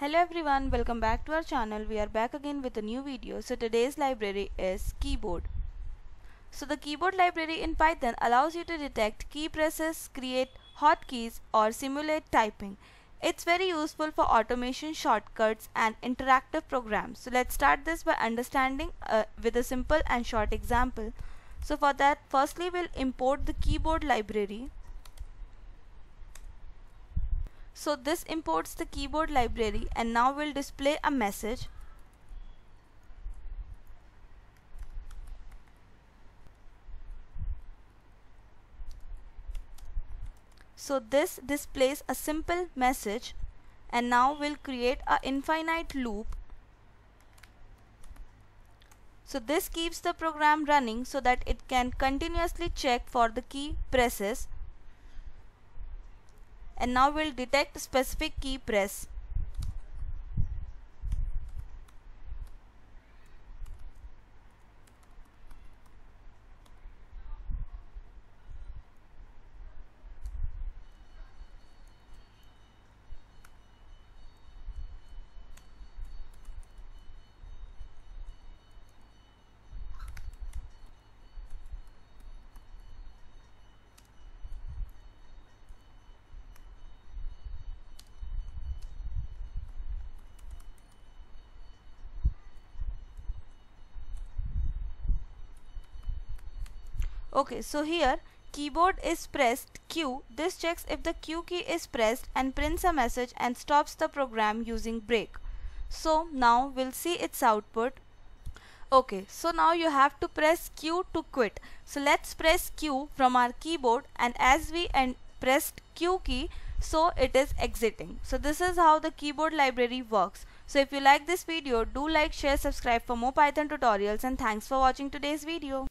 Hello everyone, welcome back to our channel. We are back again with a new video. So today's library is keyboard. So the keyboard library in Python allows you to detect key presses, create hotkeys or simulate typing. It's very useful for automation shortcuts and interactive programs. So let's start this by understanding uh, with a simple and short example. So for that firstly we'll import the keyboard library so this imports the keyboard library and now will display a message So this displays a simple message and now we'll create a infinite loop. So this keeps the program running so that it can continuously check for the key presses and now we'll detect specific key press. Okay, so here keyboard is pressed Q. This checks if the Q key is pressed and prints a message and stops the program using break. So now we'll see its output. Okay, so now you have to press Q to quit. So let's press Q from our keyboard and as we and pressed Q key, so it is exiting. So this is how the keyboard library works. So if you like this video, do like, share, subscribe for more Python tutorials and thanks for watching today's video.